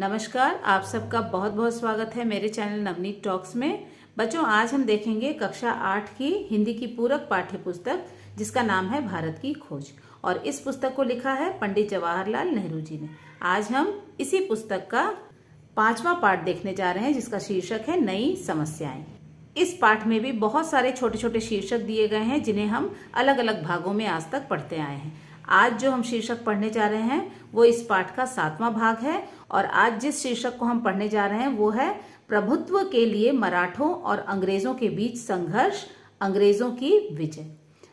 नमस्कार, आप सबका बहुत बहुत स्वागत है मेरे चैनल नवनीत टॉक्स में। बच्चों, आज हम देखेंगे कक्षा आठ की हिंदी की पूरक पाठ्य पुस्तक जिसका नाम है भारत की खोज। और इस पुस्तक को लिखा है पंडित जवाहरलाल नेहरू जी ने। आज हम इसी पुस्तक का पांचवा पाठ देखने जा रहे हैं, जिसका शीर्षक है नई समस्याएँ। इस पाठ में भी बहुत सारे छोटे छोटे शीर्षक दिए गए हैं, जिन्हें हम अलग अलग भागों में आज तक पढ़ते आए हैं। आज जो हम शीर्षक पढ़ने जा रहे हैं, वो इस पाठ का सातवां भाग है और आज जिस शीर्षक को हम पढ़ने जा रहे हैं, वो है प्रभुत्व के लिए मराठों और अंग्रेज़ों के बीच संघर्ष, अंग्रेज़ों की विजय।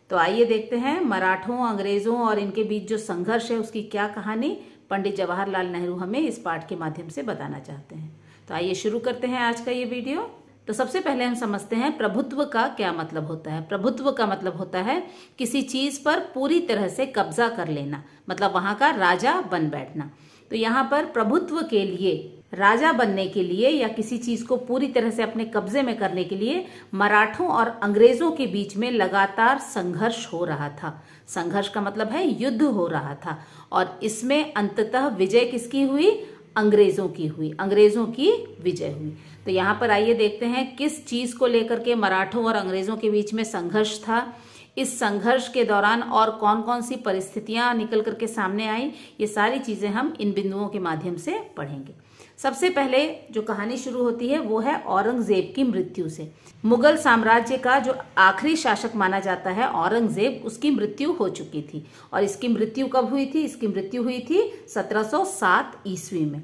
तो आइए देखते हैं मराठों, अंग्रेज़ों और इनके बीच जो संघर्ष है, उसकी क्या कहानी पंडित जवाहरलाल नेहरू हमें इस पाठ के माध्यम से बताना चाहते हैं। तो आइए शुरू करते हैं आज का ये वीडियो। तो सबसे पहले हम समझते हैं प्रभुत्व का क्या मतलब होता है। प्रभुत्व का मतलब होता है किसी चीज़ पर पूरी तरह से कब्जा कर लेना मतलब वहाँ का राजा बन बैठना। तो यहाँ पर प्रभुत्व के लिए, राजा बनने के लिए या किसी चीज़ को पूरी तरह से अपने कब्जे में करने के लिए मराठों और अंग्रेज़ों के बीच में लगातार संघर्ष हो रहा था। संघर्ष का मतलब है युद्ध हो रहा था और इसमें अंततः विजय किसकी हुई? अंग्रेज़ों की हुई। अंग्रेज़ों की विजय हुई। तो यहाँ पर आइए देखते हैं किस चीज़ को लेकर के मराठों और अंग्रेज़ों के बीच में संघर्ष था। इस संघर्ष के दौरान और कौन कौन सी परिस्थितियाँ निकल करके सामने आई, ये सारी चीज़ें हम इन बिंदुओं के माध्यम से पढ़ेंगे। सबसे पहले जो कहानी शुरू होती है, वो है औरंगज़ेब की मृत्यु से। मुगल साम्राज्य का जो आखिरी शासक माना जाता है, औरंगज़ेब, उसकी मृत्यु हो चुकी थी। और इसकी मृत्यु कब हुई थी? इसकी मृत्यु हुई थी 1707 ईस्वी में।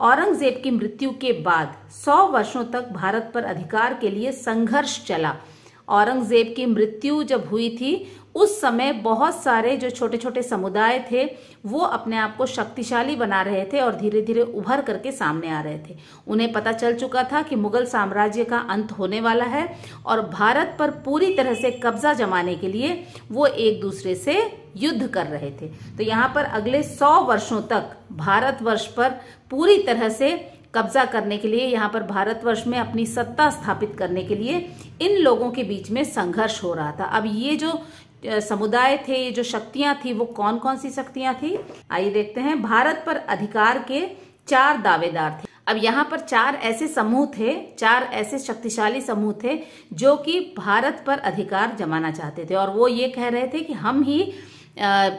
औरंगज़ेब की मृत्यु के बाद 100 वर्षों तक भारत पर अधिकार के लिए संघर्ष चला। औरंगज़ेब की मृत्यु जब हुई थी उस समय बहुत सारे जो छोटे छोटे समुदाय थे, वो अपने आप को शक्तिशाली बना रहे थे और धीरे धीरे उभर करके सामने आ रहे थे। उन्हें पता चल चुका था कि मुगल साम्राज्य का अंत होने वाला है और भारत पर पूरी तरह से कब्जा जमाने के लिए वो एक दूसरे से युद्ध कर रहे थे। तो यहाँ पर अगले सौ वर्षों तक भारतवर्ष पर पूरी तरह से कब्जा करने के लिए, यहाँ पर भारतवर्ष में अपनी सत्ता स्थापित करने के लिए इन लोगों के बीच में संघर्ष हो रहा था। अब ये जो समुदाय थे, जो शक्तियाँ थी, वो कौन कौन सी शक्तियाँ थी? आइए देखते हैं। भारत पर अधिकार के चार दावेदार थे। अब यहाँ पर चार ऐसे समूह थे, चार ऐसे शक्तिशाली समूह थे, जो कि भारत पर अधिकार जमाना चाहते थे। और वो ये कह रहे थे कि हम ही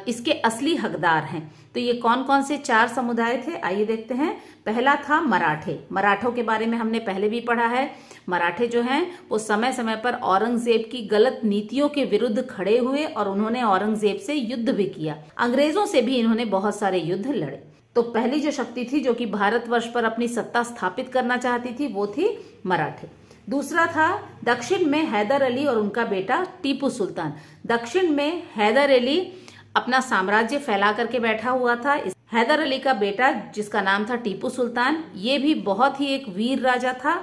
इसके असली हकदार हैं। तो ये कौन कौन से चार समुदाय थे? आइए देखते हैं। पहला था मराठे। मराठों के बारे में हमने पहले भी पढ़ा है। मराठे जो हैं, वो समय समय पर औरंगज़ेब की गलत नीतियों के विरुद्ध खड़े हुए और उन्होंने औरंगज़ेब से युद्ध भी किया। अंग्रेज़ों से भी इन्होंने बहुत सारे युद्ध लड़े। तो पहली जो शक्ति थी, जो कि भारतवर्ष पर अपनी सत्ता स्थापित करना चाहती थी, वो थी मराठे। दूसरा था दक्षिण में हैदर अली और उनका बेटा टीपू सुल्तान। दक्षिण में हैदर अली अपना साम्राज्य फैला करके बैठा हुआ था। हैदर अली का बेटा, जिसका नाम था टीपू सुल्तान, ये भी बहुत ही एक वीर राजा था।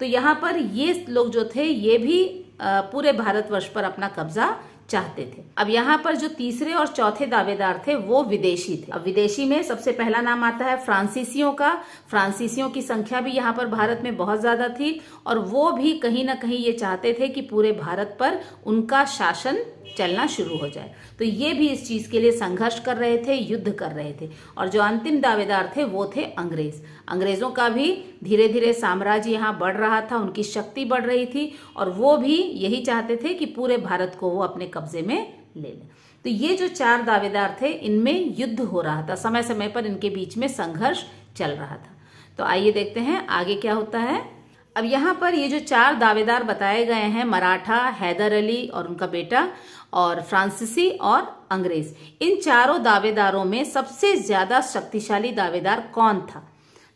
तो यहाँ पर ये लोग जो थे, ये भी पूरे भारतवर्ष पर अपना कब्जा चाहते थे। अब यहाँ पर जो तीसरे और चौथे दावेदार थे, वो विदेशी थे। अब विदेशी में सबसे पहला नाम आता है फ्रांसीसियों का। फ्रांसीसियों की संख्या भी यहाँ पर भारत में बहुत ज़्यादा थी, और वो भी कहीं ना कहीं ये चाहते थे कि पूरे भारत पर उनका शासन चलना शुरू हो जाए। तो ये भी इस चीज़ के लिए संघर्ष कर रहे थे, युद्ध कर रहे थे। और जो अंतिम दावेदार थे, वो थे अंग्रेज़। अंग्रेज़ों का भी धीरे धीरे साम्राज्य यहाँ बढ़ रहा था, उनकी शक्ति बढ़ रही थी, और वो भी यही चाहते थे कि पूरे भारत को वो अपने कब्जे में ले लें। तो ये जो चार दावेदार थे, इनमें युद्ध हो रहा था। समय समय पर इनके बीच में संघर्ष चल रहा था। तो आइए देखते हैं आगे क्या होता है। अब यहाँ पर ये जो चार दावेदार बताए गए हैं, मराठा, हैदर अली और उनका बेटा और फ्रांसीसी और अंग्रेज़, इन चारों दावेदारों में सबसे ज़्यादा शक्तिशाली दावेदार कौन था?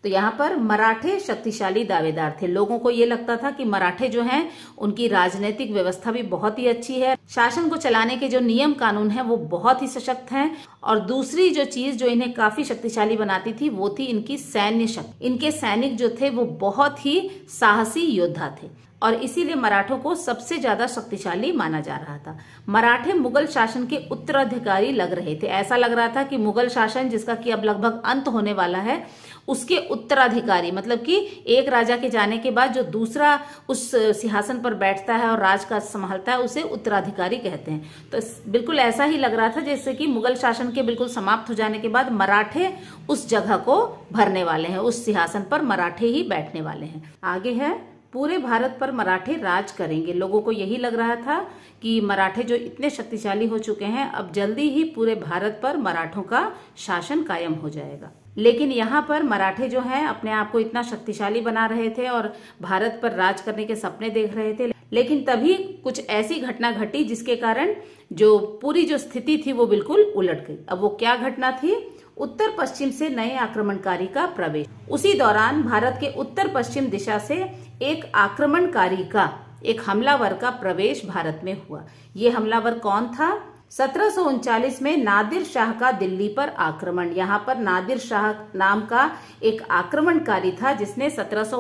तो यहाँ पर मराठे शक्तिशाली दावेदार थे। लोगों को ये लगता था कि मराठे जो हैं, उनकी राजनीतिक व्यवस्था भी बहुत ही अच्छी है। शासन को चलाने के जो नियम कानून है, वो बहुत ही सशक्त हैं। और दूसरी जो चीज़ जो इन्हें काफ़ी शक्तिशाली बनाती थी, वो थी इनकी सैन्य शक्ति। इनके सैनिक जो थे, वो बहुत ही साहसी योद्धा थे। और इसीलिए मराठों को सबसे ज़्यादा शक्तिशाली माना जा रहा था। मराठे मुगल शासन के उत्तराधिकारी लग रहे थे। ऐसा लग रहा था कि मुगल शासन, जिसका कि अब लगभग अंत होने वाला है उसके उत्तराधिकारी मतलब कि एक राजा के जाने के बाद जो दूसरा उस सिंहासन पर बैठता है और राज का संभालता है, उसे उत्तराधिकारी कहते हैं। तो बिल्कुल ऐसा ही लग रहा था जैसे कि मुगल शासन के बिल्कुल समाप्त हो जाने के बाद मराठे उस जगह को भरने वाले हैं, उस सिंहासन पर मराठे ही बैठने वाले हैं। आगे है, पूरे भारत पर मराठे राज करेंगे। लोगों को यही लग रहा था कि मराठे जो इतने शक्तिशाली हो चुके हैं, अब जल्दी ही पूरे भारत पर मराठों का शासन कायम हो जाएगा। लेकिन यहाँ पर मराठे जो हैं, अपने आप को इतना शक्तिशाली बना रहे थे और भारत पर राज करने के सपने देख रहे थे। लेकिन तभी कुछ ऐसी घटना घटी जिसके कारण जो पूरी जो स्थिति थी वो बिल्कुल उलट गई। अब वो क्या घटना थी? उत्तर पश्चिम से नए आक्रमणकारी का प्रवेश। उसी दौरान भारत के उत्तर पश्चिम दिशा से एक आक्रमणकारी का, एक हमलावर का प्रवेश भारत में हुआ। ये हमलावर कौन था? सत्रह में नादिर शाह का दिल्ली पर आक्रमण। यहाँ पर नादिर शाह नाम का एक आक्रमणकारी था जिसने सत्रह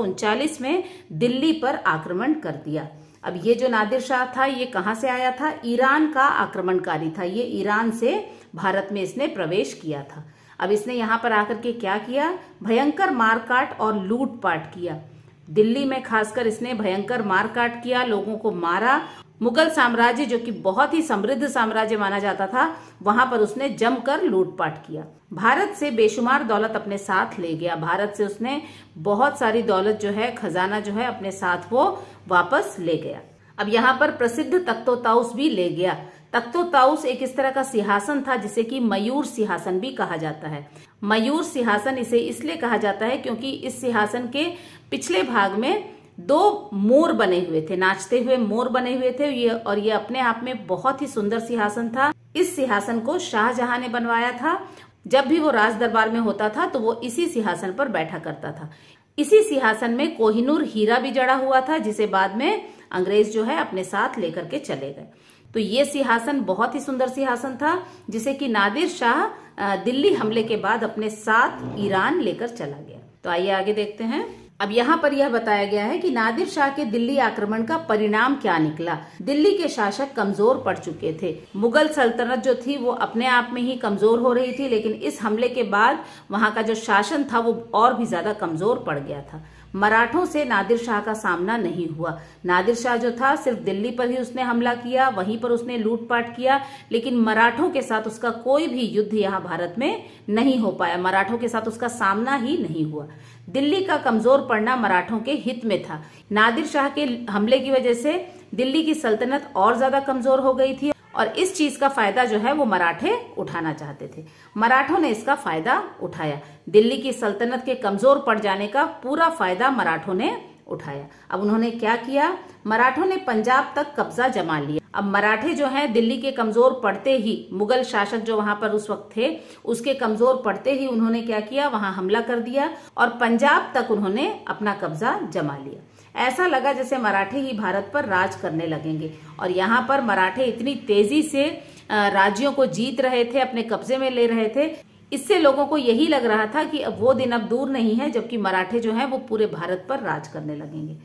में दिल्ली पर आक्रमण कर दिया। अब ये जो नादिर शाह था, ये कहाँ से आया था? ईरान का आक्रमणकारी था। ये ईरान से भारत में इसने प्रवेश किया था। अब इसने यहाँ पर आकर के क्या किया? भयंकर मारकाट और लूटपाट किया। दिल्ली में खासकर इसने भयंकर मारकाट किया, लोगों को मारा मुगल साम्राज्य, जो कि बहुत ही समृद्ध साम्राज्य माना जाता था, वहाँ पर उसने जमकर लूटपाट किया। भारत से बेशुमार दौलत अपने साथ ले गया। भारत से उसने बहुत सारी दौलत जो है, खजाना जो है, अपने साथ वो वापस ले गया। अब यहाँ पर प्रसिद्ध तख्तोताउस भी ले गया। तख्तोताउस एक इस तरह का सिंहासन था, जिसे कि मयूर सिंहासन भी कहा जाता है। मयूर सिंहासन इसे इसलिए कहा जाता है क्योंकि इस सिंहासन के पिछले भाग में दो मोर बने हुए थे, नाचते हुए मोर बने हुए थे, ये और ये अपने आप में बहुत ही सुंदर सिंहासन था। इस सिंहासन को शाहजहां ने बनवाया था। जब भी वो राज दरबार में होता था तो वो इसी सिंहासन पर बैठा करता था। इसी सिंहासन में कोहिनूर हीरा भी जड़ा हुआ था, जिसे बाद में अंग्रेज़ जो है अपने साथ लेकर के चले गए। तो ये सिंहासन बहुत ही सुंदर सिंहासन था, जिसे कि नादिर शाह दिल्ली हमले के बाद अपने साथ ईरान लेकर चला गया। तो आइए आगे देखते हैं। अब यहाँ पर यह बताया गया है कि नादिर शाह के दिल्ली आक्रमण का परिणाम क्या निकला। दिल्ली के शासक कमज़ोर पड़ चुके थे। मुगल सल्तनत जो थी, वो अपने आप में ही कमज़ोर हो रही थी, लेकिन इस हमले के बाद वहाँ का जो शासन था, वो और भी ज़्यादा कमज़ोर पड़ गया था। मराठों से नादिर शाह का सामना नहीं हुआ। नादिर शाह जो था, सिर्फ़ दिल्ली पर ही उसने हमला किया, वहीं पर उसने लूटपाट किया, लेकिन मराठों के साथ उसका कोई भी युद्ध यहाँ भारत में नहीं हो पाया। मराठों के साथ उसका सामना ही नहीं हुआ। दिल्ली का कमज़ोर पड़ना मराठों के हित में था। नादिर शाह के हमले की वजह से दिल्ली की सल्तनत और ज़्यादा कमज़ोर हो गई थी और इस चीज़ का फ़ायदा जो है वो मराठे उठाना चाहते थे। मराठों ने इसका फ़ायदा उठाया। दिल्ली की सल्तनत के कमज़ोर पड़ जाने का पूरा फ़ायदा मराठों ने उठाया। अब उन्होंने क्या किया? मराठों ने पंजाब तक कब्जा जमा लिया। अब मराठे जो हैं, दिल्ली के कमज़ोर पड़ते ही, मुगल शासक जो वहाँ पर उस वक्त थे, उसके कमज़ोर पड़ते ही उन्होंने क्या किया? वहाँ हमला कर दिया और पंजाब तक उन्होंने अपना कब्जा जमा लिया। ऐसा लगा जैसे मराठे ही भारत पर राज करने लगेंगे। और यहाँ पर मराठे इतनी तेज़ी से राज्यों को जीत रहे थे, अपने कब्जे में ले रहे थे इससे लोगों को यही लग रहा था कि अब वो दिन अब दूर नहीं है, जबकि मराठे जो है वो पूरे भारत पर राज करने लगेंगे।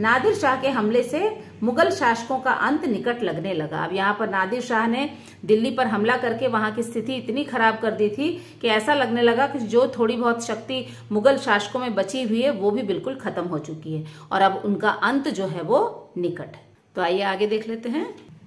नादिर शाह के हमले से मुगल शासकों का अंत निकट लगने लगा। अब यहाँ पर नादिर शाह ने दिल्ली पर हमला करके वहाँ की स्थिति इतनी खराब कर दी थी कि ऐसा लगने लगा कि जो थोड़ी बहुत शक्ति मुगल शासकों में बची हुई है, वो भी बिल्कुल खत्म हो चुकी है और अब उनका अंत जो है वो निकट है। तो आइए आगे देख लेते हैं।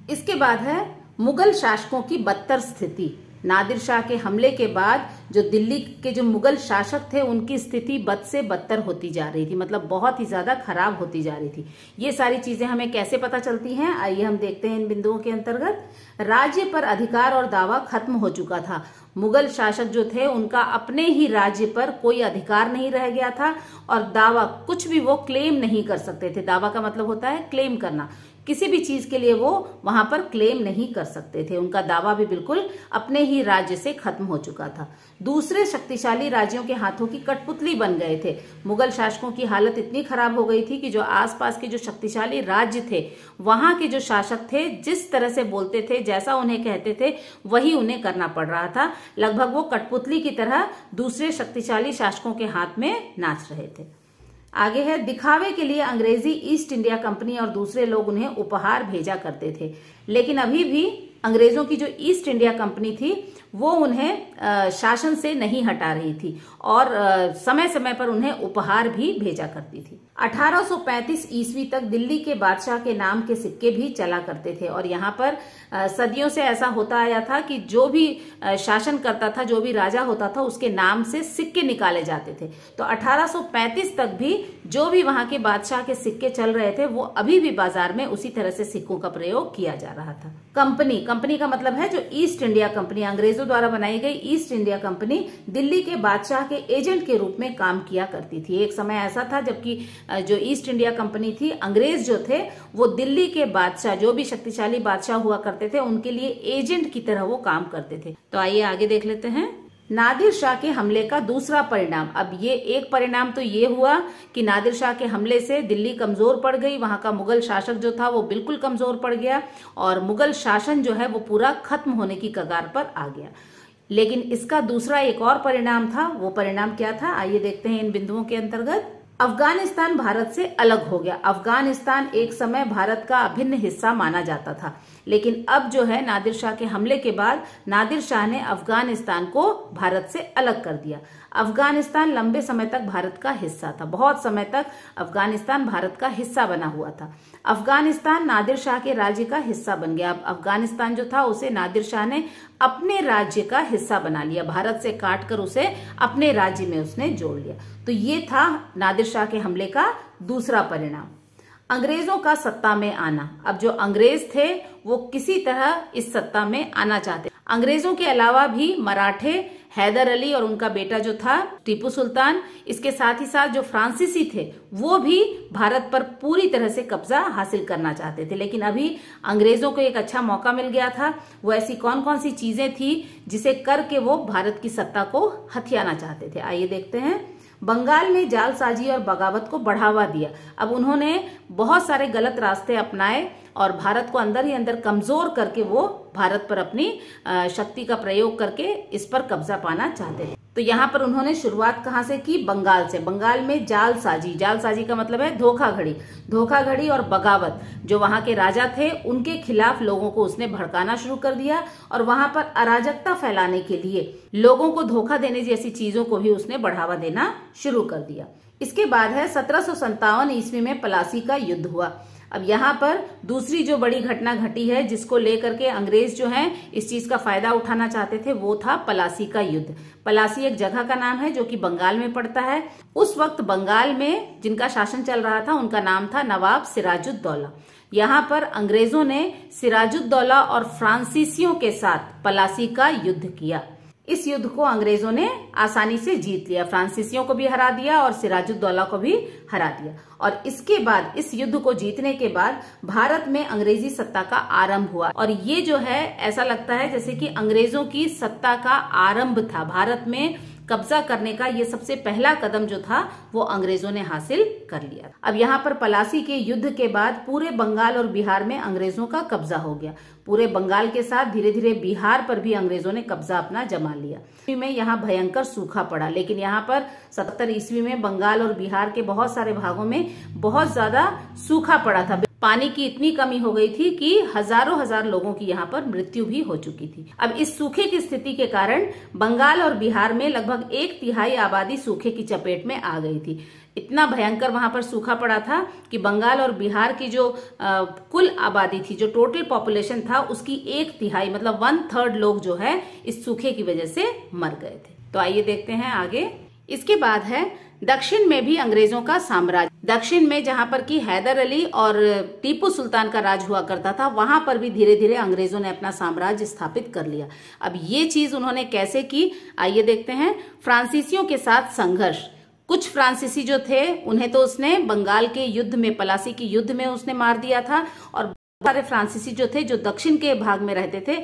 इसके बाद है मुगल शासकों की बदतर स्थिति। नादिर शाह के हमले के बाद जो दिल्ली के जो मुगल शासक थे, उनकी स्थिति बद से बदतर होती जा रही थी। मतलब बहुत ही ज़्यादा खराब होती जा रही थी। ये सारी चीज़ें हमें कैसे पता चलती हैं? आइए हम देखते हैं इन बिंदुओं के अंतर्गत। राज्य पर अधिकार और दावा खत्म हो चुका था। मुगल शासक जो थे, उनका अपने ही राज्य पर कोई अधिकार नहीं रह गया था और दावा कुछ भी वो क्लेम नहीं कर सकते थे। दावा का मतलब होता है क्लेम करना। किसी भी चीज़ के लिए वो वहाँ पर क्लेम नहीं कर सकते थे। उनका दावा भी बिल्कुल अपने ही राज्य से खत्म हो चुका था। दूसरे शक्तिशाली राज्यों के हाथों की कठपुतली बन गए थे। मुगल शासकों की हालत इतनी खराब हो गई थी कि जो आसपास के जो शक्तिशाली राज्य थे, वहाँ के जो शासक थे, जिस तरह से बोलते थे, जैसा उन्हें कहते थे, वही उन्हें करना पड़ रहा था। लगभग वो कठपुतली की तरह दूसरे शक्तिशाली शासकों के हाथ में नाच रहे थे। आगे है, दिखावे के लिए अंग्रेज़ी ईस्ट इंडिया कंपनी और दूसरे लोग उन्हें उपहार भेजा करते थे। लेकिन अभी भी अंग्रेज़ों की जो ईस्ट इंडिया कंपनी थी, वो उन्हें शासन से नहीं हटा रही थी और समय समय पर उन्हें उपहार भी भेजा करती थी। 1835 ईस्वी तक दिल्ली के बादशाह के नाम के सिक्के भी चला करते थे। और यहाँ पर सदियों से ऐसा होता आया था कि जो भी शासन करता था, जो भी राजा होता था, उसके नाम से सिक्के निकाले जाते थे। तो 1835 तक भी जो भी वहाँ के बादशाह के सिक्के चल रहे थे, वो अभी भी बाज़ार में उसी तरह से सिक्कों का प्रयोग किया जा रहा था। कंपनी कंपनी का मतलब है जो ईस्ट इंडिया कंपनी अंग्रेज़ों द्वारा बनाई गई ईस्ट इंडिया कंपनी दिल्ली के बादशाह के एजेंट के रूप में काम किया करती थी। एक समय ऐसा था जबकि जो ईस्ट इंडिया कंपनी थी, अंग्रेज़ जो थे, वो दिल्ली के बादशाह, जो भी शक्तिशाली बादशाह हुआ करते थे, उनके लिए एजेंट की तरह वो काम करते थे। तो आइए आगे देख लेते हैं। नादिर शाह के हमले का दूसरा परिणाम। अब ये एक परिणाम तो ये हुआ कि नादिर शाह के हमले से दिल्ली कमज़ोर पड़ गई। वहाँ का मुगल शासक जो था वो बिल्कुल कमज़ोर पड़ गया और मुगल शासन जो है वो पूरा खत्म होने की कगार पर आ गया। लेकिन इसका दूसरा एक और परिणाम था। वो परिणाम क्या था? आइए देखते हैं इन बिंदुओं के अंतर्गत। अफ़गानिस्तान भारत से अलग हो गया। अफ़गानिस्तान एक समय भारत का अभिन्न हिस्सा माना जाता था। लेकिन अब जो है नादिर शाह के हमले के बाद नादिर शाह ने अफ़गानिस्तान को भारत से अलग कर दिया। अफ़गानिस्तान लंबे समय तक भारत का हिस्सा था। बहुत समय तक अफ़गानिस्तान भारत का हिस्सा बना हुआ था। अफ़गानिस्तान नादिर शाह के राज्य का हिस्सा बन गया। अब अफ़गानिस्तान जो था, उसे नादिर शाह ने अपने राज्य का हिस्सा बना लिया। भारत से काट कर उसे अपने राज्य में उसने जोड़ लिया। तो ये था नादिर शाह के हमले का दूसरा परिणाम। अंग्रेज़ों का सत्ता में आना। अब जो अंग्रेज़ थे, वो किसी तरह इस सत्ता में आना चाहते। अंग्रेज़ों के अलावा भी मराठे, हैदर अली और उनका बेटा जो था, टीपू सुल्तान, इसके साथ ही साथ जो फ्रांसीसी थे, वो भी भारत पर पूरी तरह से कब्जा हासिल करना चाहते थे। लेकिन अभी अंग्रेज़ों को एक अच्छा मौका मिल गया था। वो ऐसी कौन कौन सी चीज़ें थी, जिसे करके वो भारत की सत्ता को हथियाना चाहते थे। आइए देखते हैं। बंगाल में जालसाजी और बगावत को बढ़ावा दिया। अब उन्होंने बहुत सारे गलत रास्ते अपनाए और भारत को अंदर ही अंदर कमज़ोर करके वो भारत पर अपनी शक्ति का प्रयोग करके इस पर कब्जा पाना चाहते थे। तो यहाँ पर उन्होंने शुरुआत कहाँ से की? बंगाल से। बंगाल में जालसाजी। जालसाजी का मतलब है धोखाधड़ी धोखाधड़ी और बगावत। जो वहाँ के राजा थे, उनके खिलाफ लोगों को उसने भड़काना शुरू कर दिया और वहाँ पर अराजकता फैलाने के लिए लोगों को धोखा देने जैसी चीज़ों को भी उसने बढ़ावा देना शुरू कर दिया। इसके बाद है सत्रह ईस्वी में पलासी का युद्ध हुआ। अब यहाँ पर दूसरी जो बड़ी घटना घटी है, जिसको लेकर के अंग्रेज़ जो हैं, इस चीज़ का फ़ायदा उठाना चाहते थे, वो था पलासी का युद्ध। पलासी एक जगह का नाम है, जो कि बंगाल में पड़ता है। उस वक्त बंगाल में जिनका शासन चल रहा था, उनका नाम था नवाब सिराजुद्दौला। यहाँ पर अंग्रेज़ों ने सिराजुद्दौला और फ्रांसीसियों के साथ पलासी का युद्ध किया। इस युद्ध को अंग्रेज़ों ने आसानी से जीत लिया, फ्रांसीसियों को भी हरा दिया और सिराजुद्दौला को भी हरा दिया। और इसके बाद, इस युद्ध को जीतने के बाद भारत में अंग्रेज़ी सत्ता का आरंभ हुआ। और ये जो है, ऐसा लगता है जैसे कि अंग्रेज़ों की सत्ता का आरंभ था। भारत में कब्जा करने का ये सबसे पहला कदम जो था, वो अंग्रेज़ों ने हासिल कर लिया अब यहाँ पर पलासी के युद्ध के बाद पूरे बंगाल और बिहार में अंग्रेज़ों का कब्जा हो गया। पूरे बंगाल के साथ धीरे धीरे बिहार पर भी अंग्रेज़ों ने कब्जा अपना जमा लिया। में यहाँ भयंकर सूखा पड़ा, लेकिन यहाँ पर सत्तर ईस्वी में बंगाल और बिहार के बहुत सारे भागों में बहुत ज़्यादा सूखा पड़ा था। पानी की इतनी कमी हो गई थी कि हज़ारों हज़ार लोगों की यहाँ पर मृत्यु भी हो चुकी थी। अब इस सूखे की स्थिति के कारण बंगाल और बिहार में लगभग एक तिहाई आबादी सूखे की चपेट में आ गई थी। इतना भयंकर वहाँ पर सूखा पड़ा था कि बंगाल और बिहार की जो आ, कुल आबादी थी जो टोटल पॉपुलेशन था उसकी एक तिहाई मतलब वन थर्ड लोग जो है इस सूखे की वजह से मर गए थे। तो आइए देखते हैं आगे। इसके बाद है दक्षिण में भी अंग्रेज़ों का साम्राज्य। दक्षिण में जहाँ पर की हैदर अली और टीपू सुल्तान का राज हुआ करता था, वहाँ पर भी धीरे धीरे अंग्रेज़ों ने अपना साम्राज्य स्थापित कर लिया। अब ये चीज़ उन्होंने कैसे की? आइए देखते हैं। फ्रांसीसियों के साथ संघर्ष। कुछ फ्रांसीसी जो थे, उन्हें तो उसने बंगाल के युद्ध में, पलासी के युद्ध में उसने मार दिया था और सारे फ्रांसीसी जो थे, जो दक्षिण के भाग में रहते थे,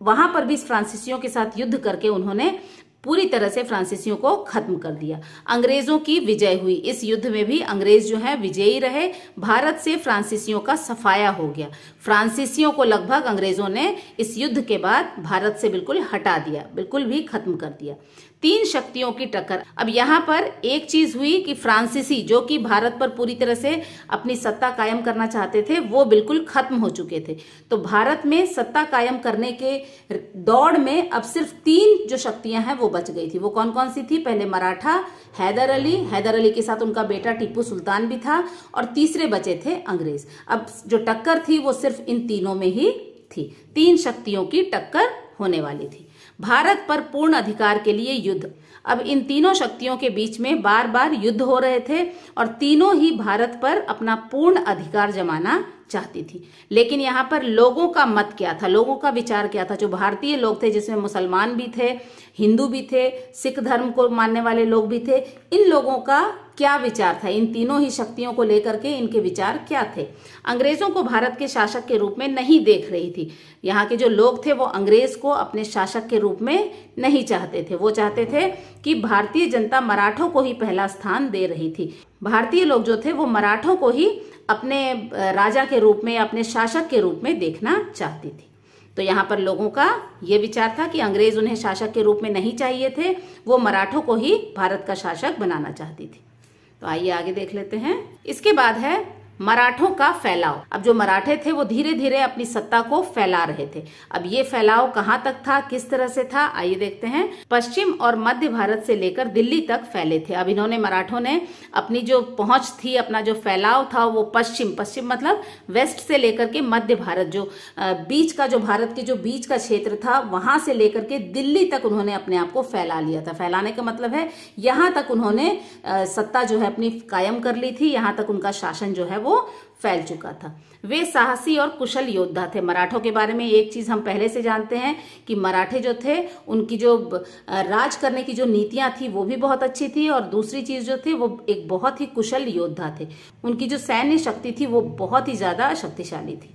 वहाँ पर भी फ्रांसीसियों के साथ युद्ध करके उन्होंने पूरी तरह से फ्रांसीसियों को खत्म कर दिया। अंग्रेज़ों की विजय हुई। इस युद्ध में भी अंग्रेज़ जो है, विजयी रहे। भारत से फ्रांसीसियों का सफाया हो गया। फ्रांसीसियों को लगभग अंग्रेज़ों ने इस युद्ध के बाद भारत से बिल्कुल हटा दिया, बिल्कुल भी खत्म कर दिया। तीन शक्तियों की टक्कर। अब यहाँ पर एक चीज़ हुई कि फ्रांसीसी, जो कि भारत पर पूरी तरह से अपनी सत्ता कायम करना चाहते थे, वो बिल्कुल खत्म हो चुके थे। तो भारत में सत्ता कायम करने के दौड़ में अब सिर्फ़ तीन जो शक्तियाँ हैं, वो बच गई थी। वो कौन कौन सी थी? पहले मराठा, हैदर अली। हैदर अली के साथ उनका बेटा टीपू सुल्तान भी था और तीसरे बचे थे अंग्रेज़। अब जो टक्कर थी, वो सिर्फ़ इन तीनों में ही थी। तीन शक्तियों की टक्कर होने वाली थी। भारत पर पूर्ण अधिकार के लिए युद्ध। अब इन तीनों शक्तियों के बीच में बार बार युद्ध हो रहे थे और तीनों ही भारत पर अपना पूर्ण अधिकार जमाना चाहती थी। लेकिन यहाँ पर लोगों का मत क्या था? लोगों का विचार क्या था? जो भारतीय लोग थे, जिसमें मुसलमान भी थे, हिंदू भी थे, सिख धर्म को मानने वाले लोग भी थे, इन लोगों का क्या विचार था? इन तीनों ही शक्तियों को लेकर के इनके विचार क्या थे? अंग्रेज़ों को भारत के शासक के रूप में नहीं देख रही थी। यहाँ के जो लोग थे, वो अंग्रेज़ को अपने शासक के रूप में नहीं चाहते थे। वो चाहते थे कि भारतीय जनता मराठों को ही पहला स्थान दे रही थी। भारतीय लोग जो थे, वो मराठों को ही अपने राजा के रूप में अपने शासक के रूप में देखना चाहती थी। तो यहाँ पर लोगों का ये विचार था कि अंग्रेज़ उन्हें शासक के रूप में नहीं चाहिए थे, वो मराठों को ही भारत का शासक बनाना चाहती थी। तो आइए आगे देख लेते हैं। इसके बाद है मराठों का फैलाव। अब जो मराठे थे, वो धीरे धीरे अपनी सत्ता को फैला रहे थे। अब ये फैलाव कहाँ तक था, किस तरह से था, आइए देखते हैं। पश्चिम और मध्य भारत से लेकर दिल्ली तक फैले थे। अब इन्होंने मराठों ने अपनी जो पहुँच थी, अपना जो फैलाव था, वो पश्चिम पश्चिम मतलब वेस्ट से लेकर के मध्य भारत, जो बीच का, जो भारत के जो बीच का क्षेत्र था, वहाँ से लेकर के दिल्ली तक उन्होंने अपने आप को फैला लिया था। फैलाने का मतलब है, यहाँ तक उन्होंने सत्ता जो है अपनी कायम कर ली थी, यहाँ तक उनका शासन जो है वो फैल चुका था। वे साहसी और कुशल योद्धा थे। मराठों के बारे में एक चीज़ हम पहले से जानते हैं कि मराठे जो थे, उनकी जो राज करने की जो नीतियाँ थी, वो भी बहुत अच्छी थी और दूसरी चीज़ जो थी, वो एक बहुत ही कुशल योद्धा थे। उनकी जो सैन्य शक्ति थी, वो बहुत ही ज़्यादा शक्तिशाली थी।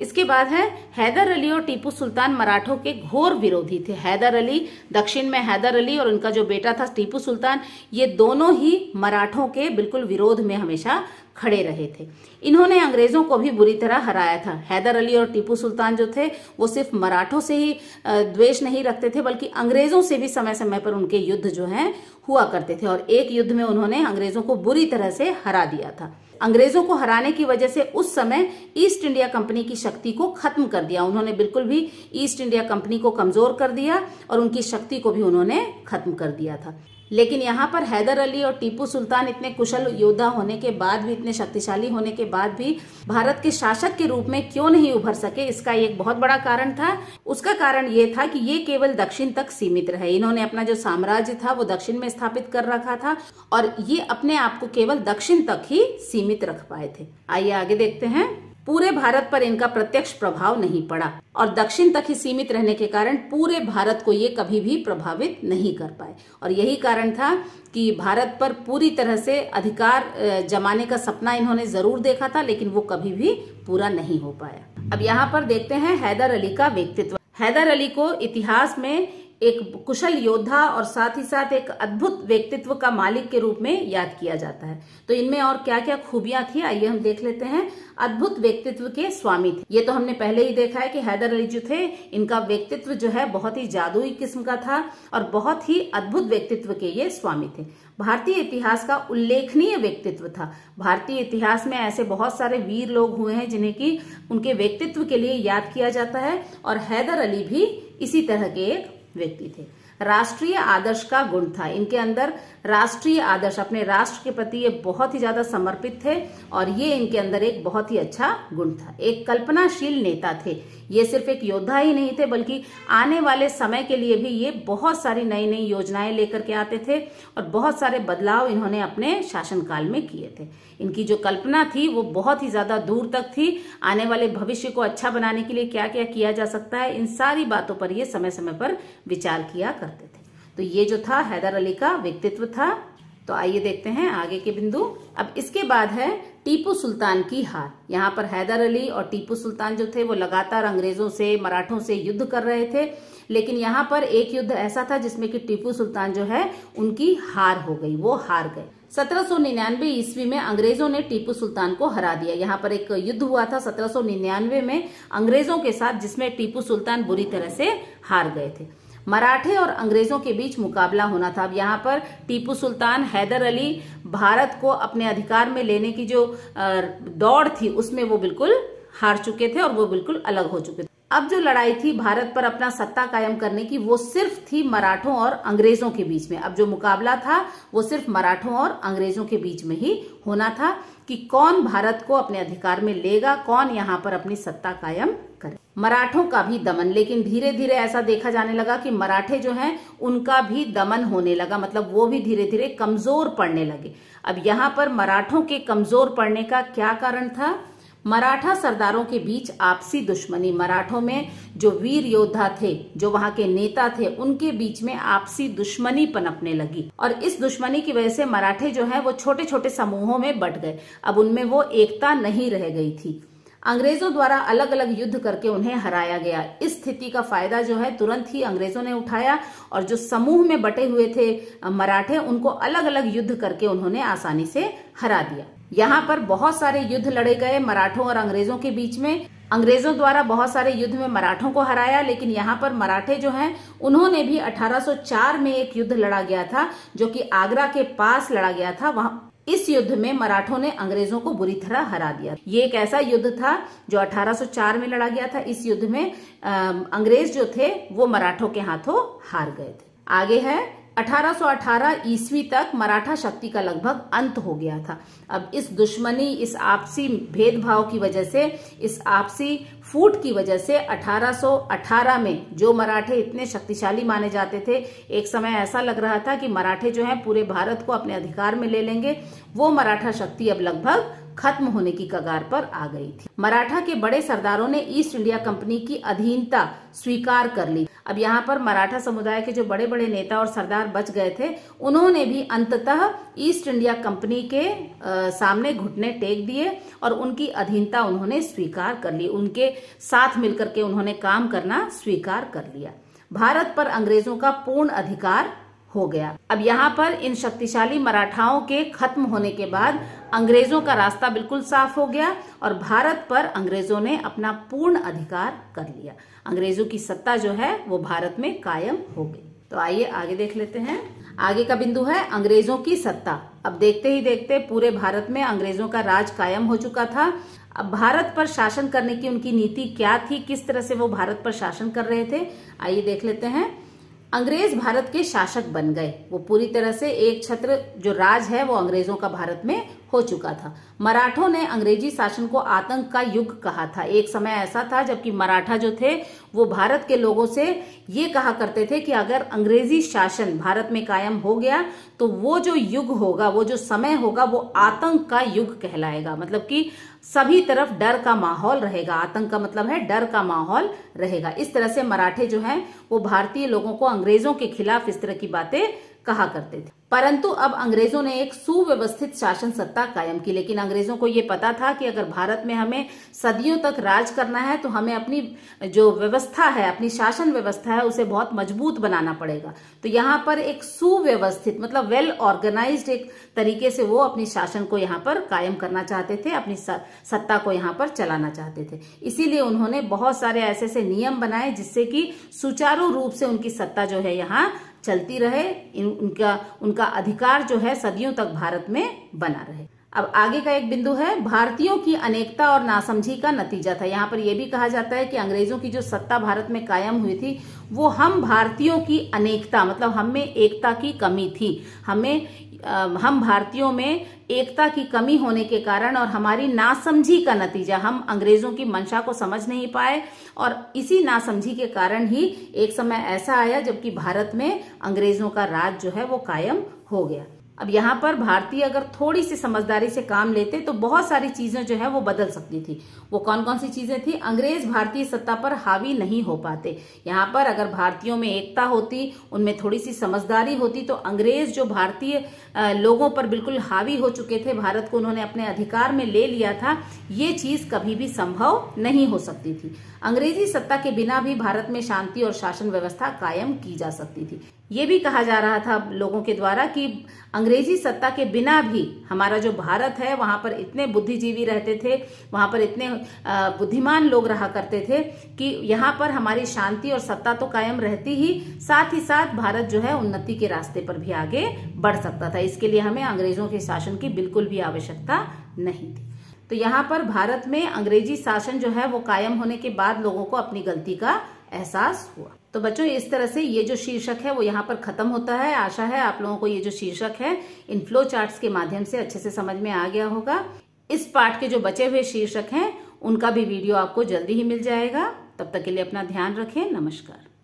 इसके बाद है, हैदर अली और टीपू सुल्तान मराठों के घोर विरोधी थे। हैदर अली दक्षिण में हैदर अली और उनका जो बेटा था टीपू सुल्तान, ये दोनों ही मराठों के बिल्कुल विरोध में हमेशा खड़े रहे थे। इन्होंने अंग्रेज़ों को भी बुरी तरह हराया था। हैदर अली और टीपू सुल्तान जो थे, वो सिर्फ़ मराठों से ही द्वेष नहीं रखते थे, बल्कि अंग्रेज़ों से भी समय समय पर उनके युद्ध जो है, हुआ करते थे। और एक युद्ध में उन्होंने अंग्रेज़ों को बुरी तरह से हरा दिया था। अंग्रेज़ों को हराने की वजह से उस समय ईस्ट इंडिया कंपनी की शक्ति को खत्म कर दिया। उन्होंने बिल्कुल भी ईस्ट इंडिया कंपनी को कमज़ोर कर दिया और उनकी शक्ति को भी उन्होंने खत्म कर दिया था। लेकिन यहाँ पर हैदर अली और टीपू सुल्तान इतने कुशल योद्धा होने के बाद भी, इतने शक्तिशाली होने के बाद भी भारत के शासक के रूप में क्यों नहीं उभर सके, इसका एक बहुत बड़ा कारण था। उसका कारण ये था कि ये केवल दक्षिण तक सीमित रहे। इन्होंने अपना जो साम्राज्य था, वो दक्षिण में स्थापित कर रखा था और ये अपने आप को केवल दक्षिण तक ही सीमित रख पाए थे। आइए आगे देखते हैं। पूरे भारत पर इनका प्रत्यक्ष प्रभाव नहीं पड़ा और दक्षिण तक ही सीमित रहने के कारण पूरे भारत को ये कभी भी प्रभावित नहीं कर पाए। और यही कारण था कि भारत पर पूरी तरह से अधिकार जमाने का सपना इन्होंने ज़रूर देखा था, लेकिन वो कभी भी पूरा नहीं हो पाया। अब यहाँ पर देखते हैं हैदर अली का व्यक्तित्व। हैदर अली को इतिहास में एक कुशल योद्धा और साथ ही साथ एक अद्भुत व्यक्तित्व का मालिक के रूप में याद किया जाता है। तो इनमें और क्या क्या खूबियाँ थी, आइए हम देख लेते हैं। अद्भुत व्यक्तित्व के स्वामी थे। ये तो हमने पहले ही देखा है कि हैदर अली जो थे, इनका व्यक्तित्व जो है बहुत ही जादुई किस्म का था और बहुत ही अद्भुत व्यक्तित्व के ये स्वामी थे। भारतीय इतिहास का उल्लेखनीय व्यक्तित्व था। भारतीय इतिहास में ऐसे बहुत सारे वीर लोग हुए हैं जिन्हें की उनके व्यक्तित्व के लिए याद किया जाता है और हैदर अली भी इसी तरह के एक व्यक्ति थे। राष्ट्रीय आदर्श का गुण था। इनके अंदर राष्ट्रीय आदर्श अपने राष्ट्र के प्रति ये बहुत ही ज़्यादा समर्पित थे और ये इनके अंदर एक बहुत ही अच्छा गुण था। एक कल्पनाशील नेता थे। ये सिर्फ़ एक योद्धा ही नहीं थे, बल्कि आने वाले समय के लिए भी ये बहुत सारी नई नई योजनाएँ लेकर के आते थे और बहुत सारे बदलाव इन्होंने अपने शासनकाल में किए थे। इनकी जो कल्पना थी, वो बहुत ही ज़्यादा दूर तक थी। आने वाले भविष्य को अच्छा बनाने के लिए क्या क्या किया जा सकता है, इन सारी बातों पर ये समय समय पर विचार किया करते थे। तो ये जो था, हैदर अली का व्यक्तित्व था। तो आइए देखते हैं आगे के बिंदु। अब इसके बाद है टीपू सुल्तान की हार। यहाँ पर हैदर अली और टीपू सुल्तान जो थे, वो लगातार अंग्रेज़ों से, मराठों से युद्ध कर रहे थे। लेकिन यहाँ पर एक युद्ध ऐसा था जिसमें कि टीपू सुल्तान जो है, उनकी हार हो गई, वो हार गए। 1799 ईस्वी में अंग्रेज़ों ने टीपू सुल्तान को हरा दिया। यहाँ पर एक युद्ध हुआ था 1799 में अंग्रेज़ों के साथ, जिसमें टीपू सुल्तान बुरी तरह से हार गए थे। मराठे और अंग्रेज़ों के बीच मुकाबला होना था। अब यहाँ पर टीपू सुल्तान हैदर अली भारत को अपने अधिकार में लेने की जो दौड़ थी, उसमें वो बिल्कुल हार चुके थे और वो बिल्कुल अलग हो चुके थे। अब जो लड़ाई थी भारत पर अपना सत्ता कायम करने की, वो सिर्फ़ थी मराठों और अंग्रेज़ों के बीच में। अब जो मुकाबला था, वो सिर्फ़ मराठों और अंग्रेज़ों के बीच में ही होना था कि कौन भारत को अपने अधिकार में लेगा, कौन यहाँ पर अपनी सत्ता कायम करे। मराठों का भी दमन। लेकिन धीरे धीरे ऐसा देखा जाने लगा कि मराठे जो हैं, उनका भी दमन होने लगा। मतलब वो भी धीरे धीरे कमज़ोर पड़ने लगे। अब यहाँ पर मराठों के कमज़ोर पड़ने का क्या कारण था? मराठा सरदारों के बीच आपसी दुश्मनी। मराठों में जो वीर योद्धा थे, जो वहाँ के नेता थे, उनके बीच में आपसी दुश्मनी पनपने लगी। और इस दुश्मनी की वजह से मराठे जो है, वो छोटे छोटे समूहों में बट गए। अब उनमें वो एकता नहीं रह गई थी। अंग्रेज़ों द्वारा अलग अलग युद्ध करके उन्हें हराया गया। इस स्थिति का फ़ायदा जो है, तुरंत ही अंग्रेज़ों ने उठाया और जो समूह में बटे हुए थे मराठे, उनको अलग अलग युद्ध करके उन्होंने आसानी से हरा दिया। यहाँ पर बहुत सारे युद्ध लड़े गए मराठों और अंग्रेज़ों के बीच में। अंग्रेज़ों द्वारा बहुत सारे युद्ध में मराठों को हराया, लेकिन यहाँ पर मराठे जो हैं, उन्होंने भी 1804 में एक युद्ध लड़ा गया था, जो कि आगरा के पास लड़ा गया था। वहाँ इस युद्ध में मराठों ने अंग्रेज़ों को बुरी तरह हरा दिया ये एक ऐसा युद्ध था जो 1804 में लड़ा गया था। इस युद्ध में अंग्रेज़ जो थे, वो मराठों के हाथों हार गए थे। आगे है 1818 ईस्वी तक मराठा शक्ति का लगभग अंत हो गया था। अब इस दुश्मनी, इस आपसी भेदभाव की वजह से, इस आपसी फूट की वजह से 1818 में जो मराठे इतने शक्तिशाली माने जाते थे, एक समय ऐसा लग रहा था कि मराठे जो है पूरे भारत को अपने अधिकार में ले लेंगे। वो मराठा शक्ति अब लगभग खत्म होने की कगार पर आ गई थी। मराठा के बड़े सरदारों ने ईस्ट इंडिया कंपनी की अधीनता स्वीकार कर ली। अब यहाँ पर मराठा समुदाय के जो बड़े बड़े नेता और सरदार बच गए थे उन्होंने भी अंततः ईस्ट इंडिया कंपनी के आ, सामने घुटने टेक दिए और उनकी अधीनता उन्होंने स्वीकार कर ली। उनके साथ मिलकर के उन्होंने काम करना स्वीकार कर लिया। भारत पर अंग्रेज़ों का पूर्ण अधिकार हो गया। अब यहाँ पर इन शक्तिशाली मराठाओं के खत्म होने के बाद अंग्रेज़ों का रास्ता बिल्कुल साफ़ हो गया और भारत पर अंग्रेज़ों ने अपना पूर्ण अधिकार कर लिया। अंग्रेज़ों की सत्ता जो है, वो भारत में कायम हो गई। तो आइए, आगे देख लेते हैं। आगे का बिंदु है अंग्रेज़ों की सत्ता। अब देखते ही देखते पूरे भारत में अंग्रेज़ों का राज कायम हो चुका था। अब भारत पर शासन करने की उनकी नीति क्या थी? किस तरह से वो भारत पर शासन कर रहे थे? आइए देख लेते हैं। अंग्रेज़ भारत के शासक बन गए। वो पूरी तरह से एक छत्र जो राज है, वो अंग्रेज़ों का भारत में हो चुका था। मराठों ने अंग्रेज़ी शासन को आतंक का युग कहा था। एक समय ऐसा था जबकि मराठा जो थे, वो भारत के लोगों से ये कहा करते थे कि अगर अंग्रेज़ी शासन भारत में कायम हो गया तो वो जो युग होगा, वो जो समय होगा, वो आतंक का युग कहलाएगा। मतलब कि सभी तरफ़ डर का माहौल रहेगा। आतंक का मतलब है डर का माहौल रहेगा। इस तरह से मराठे जो हैं, वो भारतीय लोगों को अंग्रेज़ों के खिलाफ इस तरह की बातें कहा करते थे। परंतु अब अंग्रेज़ों ने एक सुव्यवस्थित शासन सत्ता कायम की, लेकिन अंग्रेज़ों को ये पता था कि अगर भारत में हमें सदियों तक राज करना है तो हमें अपनी जो व्यवस्था है, अपनी शासन व्यवस्था है, उसे बहुत मज़बूत बनाना पड़ेगा। तो यहाँ पर एक सुव्यवस्थित मतलब वेल ऑर्गेनाइज एक तरीके से वो अपनी शासन को यहाँ पर कायम करना चाहते थे, अपनी सत्ता को यहाँ पर चलाना चाहते थे। इसीलिए उन्होंने बहुत सारे ऐसे ऐसे नियम बनाए, जिससे कि सुचारू रूप से उनकी सत्ता जो है यहाँ चलती रहे उनका उनका अधिकार जो है सदियों तक भारत में बना रहे। अब आगे का एक बिंदु है, भारतीयों की अनेकता और नासमझी का नतीजा था। यहाँ पर यह भी कहा जाता है कि अंग्रेज़ों की जो सत्ता भारत में कायम हुई थी, वो हम भारतीयों की अनेकता मतलब हम में एकता की कमी थी। हमें हम भारतीयों में एकता की कमी होने के कारण और हमारी नासमझी का नतीजा, हम अंग्रेज़ों की मंशा को समझ नहीं पाए और इसी नासमझी के कारण ही एक समय ऐसा आया जबकि भारत में अंग्रेज़ों का राज जो है वो कायम हो गया। अब यहाँ पर भारतीय अगर थोड़ी सी समझदारी से काम लेते तो बहुत सारी चीज़ें जो है वो बदल सकती थी। वो कौन कौन सी चीज़ें थी? अंग्रेज़ भारतीय सत्ता पर हावी नहीं हो पाते। यहाँ पर अगर भारतीयों में एकता होती, उनमें थोड़ी सी समझदारी होती तो अंग्रेज़ जो भारतीय लोगों पर बिल्कुल हावी हो चुके थे, भारत को उन्होंने अपने अधिकार में ले लिया था, ये चीज़ कभी भी संभव नहीं हो सकती थी। अंग्रेज़ी सत्ता के बिना भी भारत में शांति और शासन व्यवस्था कायम की जा सकती थी। ये भी कहा जा रहा था लोगों के द्वारा कि अंग्रेज़ी सत्ता के बिना भी हमारा जो भारत है, वहाँ पर इतने बुद्धिजीवी रहते थे, वहाँ पर इतने बुद्धिमान लोग रहा करते थे कि यहाँ पर हमारी शांति और सत्ता तो कायम रहती ही, साथ ही साथ भारत जो है उन्नति के रास्ते पर भी आगे बढ़ सकता था। इसके लिए हमें अंग्रेज़ों के शासन की बिल्कुल भी आवश्यकता नहीं थी। तो यहाँ पर भारत में अंग्रेज़ी शासन जो है, वो कायम होने के बाद लोगों को अपनी गलती का एहसास हुआ। तो बच्चों, इस तरह से ये जो शीर्षक है, वो यहाँ पर खत्म होता है। आशा है आप लोगों को ये जो शीर्षक है, इन फ्लो चार्ट्स के माध्यम से अच्छे से समझ में आ गया होगा। इस पाठ के जो बचे हुए शीर्षक हैं, उनका भी वीडियो आपको जल्दी ही मिल जाएगा। तब तक के लिए अपना ध्यान रखें। नमस्कार।